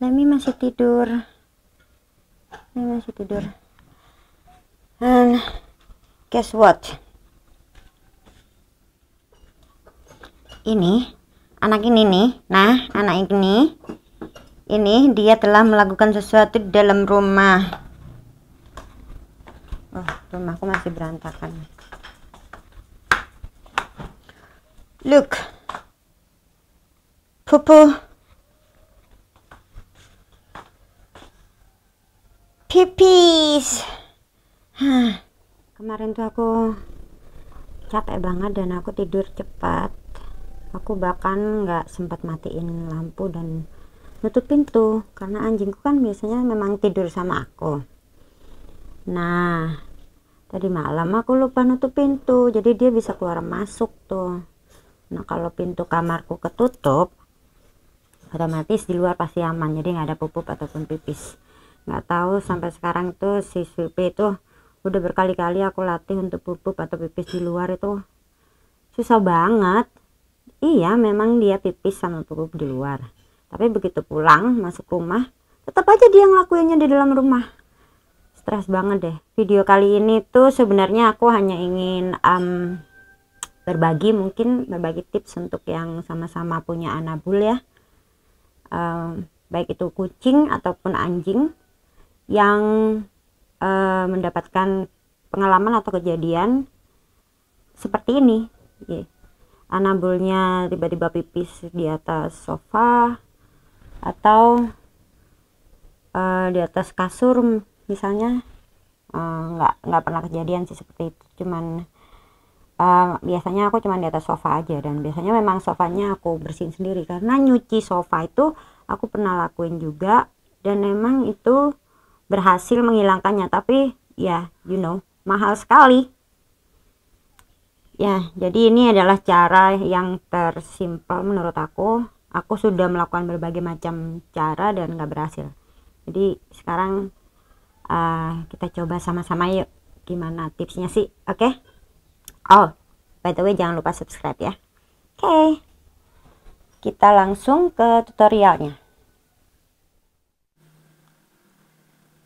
Lemi masih tidur. Lemi masih tidur. And guess what? Ini anak ini nih nah anak ini ini dia telah melakukan sesuatu di dalam rumah. Oh rumahku masih berantakan. Look. Pupu pipis Hah, kemarin tuh aku capek banget dan aku tidur cepat aku bahkan nggak sempat matiin lampu dan nutup pintu. Karena anjingku kan biasanya memang tidur sama aku. Nah tadi malam aku lupa nutup pintu jadi dia bisa keluar masuk tuh. Nah kalau pintu kamarku ketutup otomatis di luar pasti aman jadi nggak ada pupuk ataupun pipis. Nggak tahu sampai sekarang tuh si Sweepy itu udah berkali-kali aku latih untuk pupuk atau pipis di luar itu. Susah banget. Iya memang dia pipis sama pup di luar. Tapi begitu pulang masuk rumah tetap aja dia ngelakuinnya di dalam rumah. Stres banget deh. Video kali ini tuh sebenarnya aku hanya ingin um, berbagi mungkin berbagi tips untuk yang sama-sama punya anabul ya. Um, baik itu kucing ataupun anjing yang uh, mendapatkan pengalaman atau kejadian seperti ini. Yeah anabulnya tiba-tiba pipis di atas sofa atau uh, di atas kasur misalnya. Uh, nggak nggak pernah kejadian sih seperti itu. Cuman uh, biasanya aku cuman di atas sofa aja dan biasanya memang sofanya aku bersihin sendiri. Karena nyuci sofa itu aku pernah lakuin juga dan memang itu berhasil menghilangkannya. Tapi ya you know mahal sekali. Ya jadi ini adalah cara yang tersimpel menurut aku. Aku sudah melakukan berbagai macam cara dan nggak berhasil. Jadi sekarang uh, kita coba sama-sama yuk. Gimana tipsnya sih? Oke? Okay? oh by the way jangan lupa subscribe ya. Oke. Okay. kita langsung ke tutorialnya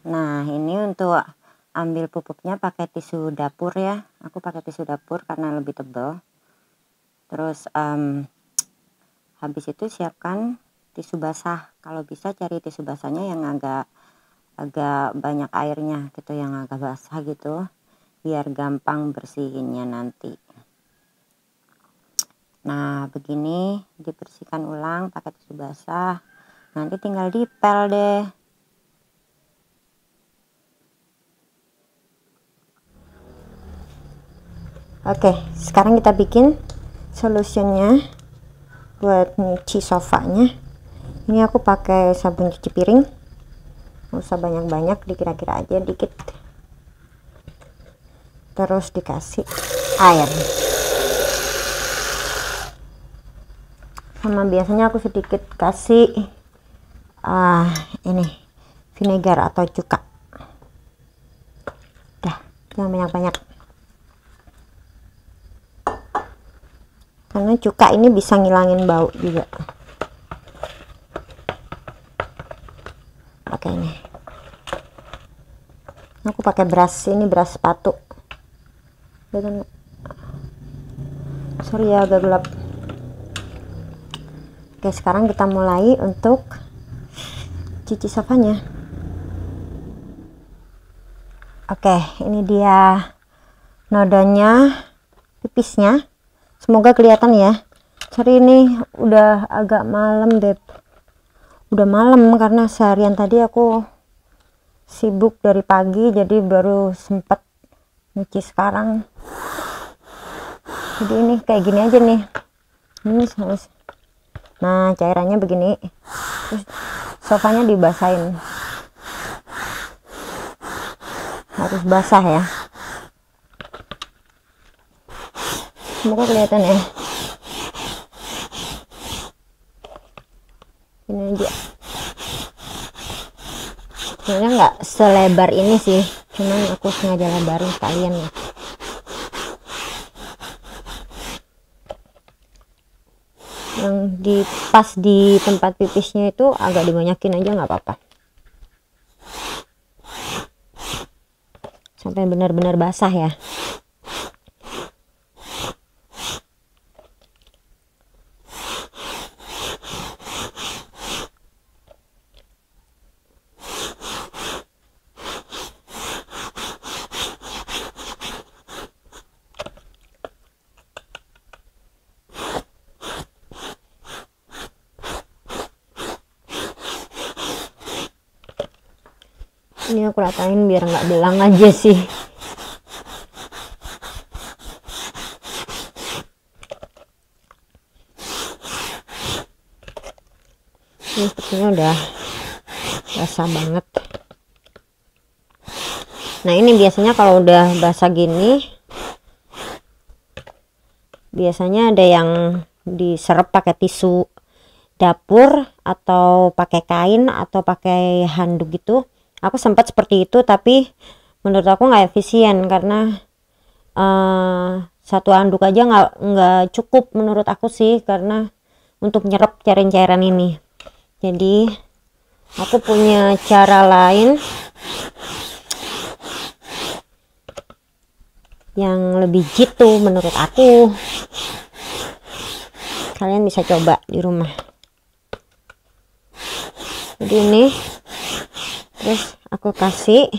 nah ini untuk ambil pupuknya pakai tisu dapur ya. Aku pakai tisu dapur karena lebih tebal terus um, habis itu siapkan tisu basah. Kalau bisa cari tisu basahnya yang agak agak banyak airnya gitu yang agak basah gitu. Biar gampang bersihinnya nanti. Nah begini dibersihkan ulang pakai tisu basah. Nanti tinggal dipel deh Oke, sekarang kita bikin solusinya buat nyuci sofanya. Ini aku pakai sabun cuci piring. Nggak usah banyak-banyak, dikira-kira aja dikit. Terus dikasih air. Sama biasanya aku sedikit kasih uh, ini vinegar atau cuka. Dah, jangan banyak-banyak. Karena cuka ini bisa ngilangin bau juga. Oke ini. Aku pakai brush ini brush sepatu. Sorry ya agak gelap. Oke sekarang kita mulai untuk cuci sofanya. Oke ini dia nodanya pipisnya semoga kelihatan ya. Hari ini udah agak malam deh udah malam karena seharian tadi aku sibuk dari pagi jadi baru sempat nyuci sekarang. Jadi ini kayak gini aja nih. Ini harus nah cairannya begini. Terus sofanya dibasahin. Harus basah ya semoga kelihatan ya. Ini aja. Sebenarnya nggak selebar ini sih. Cuman aku sengaja lebarin sekalian ya. Yang di pas di tempat pipisnya itu agak dibanyakin aja nggak apa-apa. Sampai benar-benar basah ya ini aku ratain biar nggak belang aja sih. Ini sepertinya udah basah banget. Nah ini biasanya kalau udah basah gini biasanya ada yang diserap pakai tisu dapur atau pakai kain atau pakai handuk gitu aku sempat seperti itu tapi menurut aku nggak efisien karena uh, satu anduk aja nggak nggak cukup menurut aku sih karena untuk nyerap cairan-cairan ini. Jadi aku punya cara lain yang lebih jitu menurut aku. Kalian bisa coba di rumah. Jadi ini terus aku kasih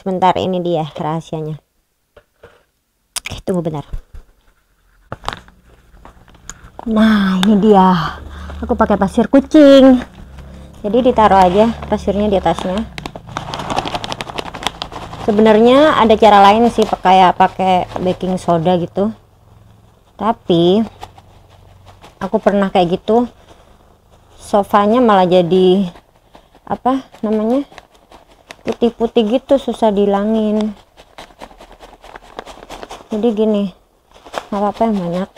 sebentar ini dia rahasianya. Oke tunggu bentar. Nah ini dia. Aku pakai pasir kucing. Jadi ditaruh aja pasirnya di atasnya. Sebenarnya ada cara lain sih kayak pakai baking soda gitu. Tapi aku pernah kayak gitu sofanya malah jadi apa namanya putih-putih gitu susah dilangin jadi gini nggak apa-apa yang banyak.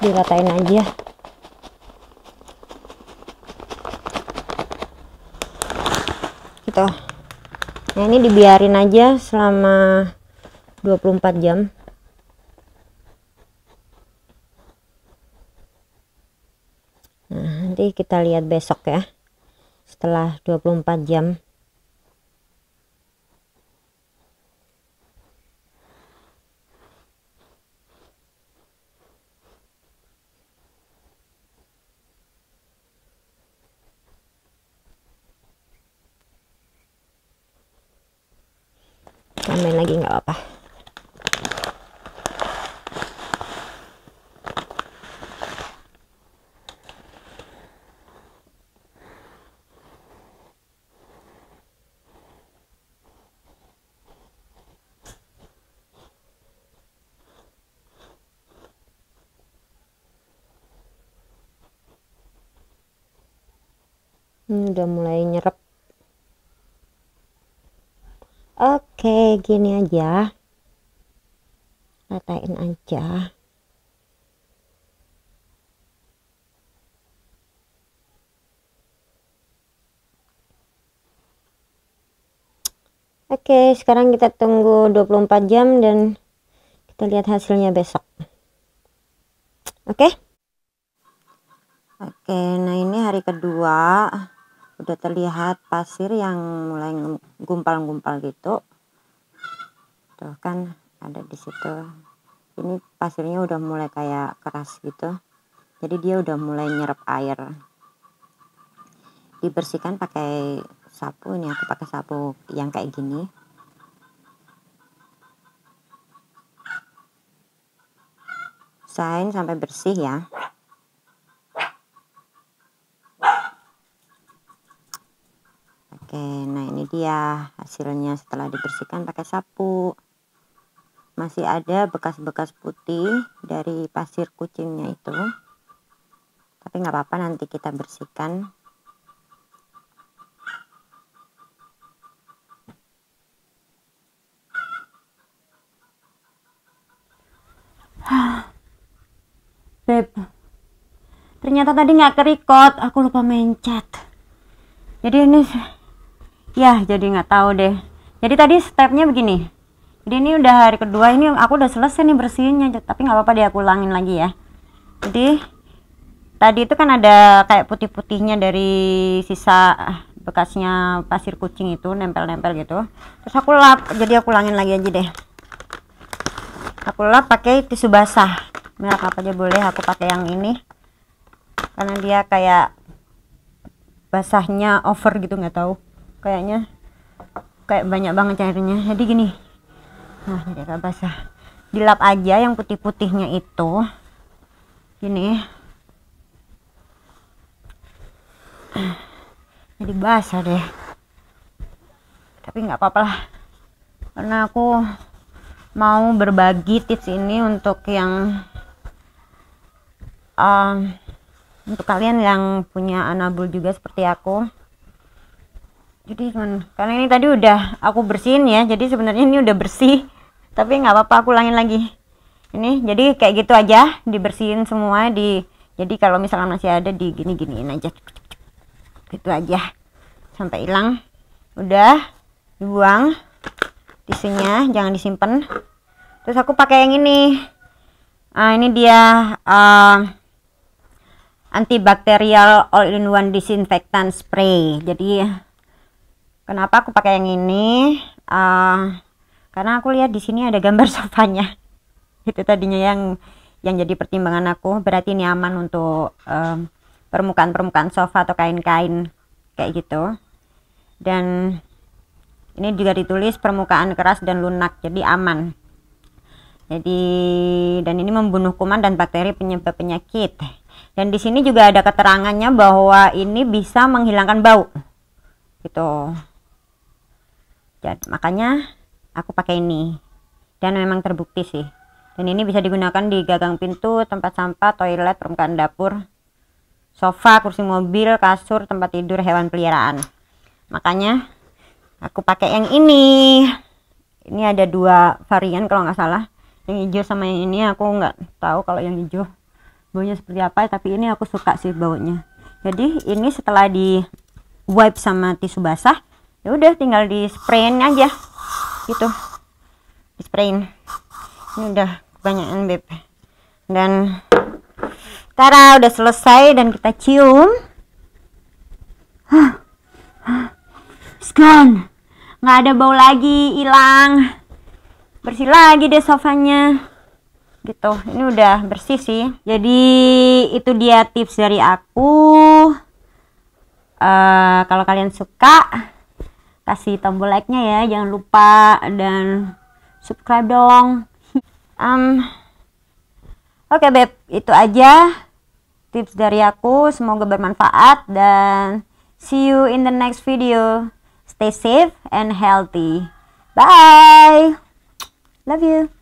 Diratain aja. Gitu. Nah ini dibiarin aja selama 24 jam nanti kita lihat besok ya. Setelah 24 jam. Tambahin lagi nggak apa-apa ini udah mulai nyerap oke gini aja ratain aja Oke, sekarang kita tunggu 24 jam dan kita lihat hasilnya besok. Oke? Oke, nah ini hari kedua udah terlihat pasir yang mulai gumpal-gumpal gitu. Tuh kan ada di situ. Ini pasirnya udah mulai kayak keras gitu. Jadi dia udah mulai nyerap air. Dibersihkan pakai sapu ini aku pakai sapu yang kayak gini. Sain sampai bersih ya Ini dia hasilnya setelah dibersihkan pakai sapu. Masih ada bekas-bekas putih dari pasir kucingnya itu. Tapi nggak apa-apa nanti kita bersihkan. Beb, ternyata tadi nggak kerikot, aku lupa mencet. Jadi ini ya jadi nggak tahu deh. Jadi tadi stepnya begini. Jadi ini udah hari kedua ini aku udah selesai nih bersihnya tapi nggak apa-apa deh aku ulangin lagi ya. Jadi tadi itu kan ada kayak putih-putihnya dari sisa bekasnya pasir kucing itu nempel-nempel gitu. Terus aku lap jadi aku ulangin lagi aja deh. Aku lap pakai tisu basah. Merek apa aja boleh aku pakai yang ini. Karena dia kayak basahnya over gitu nggak tahu kayaknya kayak banyak banget cairnya jadi gini. Nah jadi agak basah. Dilap aja yang putih-putihnya itu. Gini. Jadi basah deh. Tapi nggak apa-apa lah. Karena aku mau berbagi tips ini untuk yang um, untuk kalian yang punya anabul juga seperti aku jadi kan karena ini tadi udah aku bersihin ya jadi sebenarnya ini udah bersih tapi nggak apa-apa aku ulangin lagi. Ini jadi kayak gitu aja dibersihin semua di jadi kalau misalnya masih ada di gini giniin aja. Gitu aja. Sampai hilang. Udah dibuang tisunya jangan disimpan. Terus aku pakai yang ini. Ah ini dia uh, antibakterial all in one disinfectant spray. Jadi kenapa aku pakai yang ini? Uh, karena aku lihat di sini ada gambar sofanya. Itu tadinya yang yang jadi pertimbangan aku. Berarti ini aman untuk permukaan-permukaan um, sofa atau kain-kain kayak gitu. Dan ini juga ditulis permukaan keras dan lunak jadi aman. Jadi dan ini membunuh kuman dan bakteri penyebab penyakit. Dan di sini juga ada keterangannya bahwa ini bisa menghilangkan bau. Gitu jadi makanya aku pakai ini. Dan memang terbukti sih. Dan ini bisa digunakan di gagang pintu tempat sampah toilet permukaan dapur sofa kursi mobil kasur tempat tidur hewan peliharaan. Makanya aku pakai yang ini. Ini ada dua varian kalau nggak salah. Yang hijau sama yang ini aku nggak tahu kalau yang hijau baunya seperti apa tapi ini aku suka sih baunya. Jadi ini setelah di wipe sama tisu basah ya udah tinggal di sprayin aja gitu. Di sprayin. Ini udah kebanyakan beb. Dan Tara udah selesai dan kita cium. Skan nggak ada bau lagi hilang. Bersih lagi deh sofanya. Gitu. Ini udah bersih sih. Jadi itu dia tips dari aku. Uh, kalau kalian suka kasih tombol like nya ya jangan lupa dan subscribe dong. Um, oke okay, beb itu aja tips dari aku. Semoga bermanfaat dan see you in the next video. Stay safe and healthy. Bye! Love you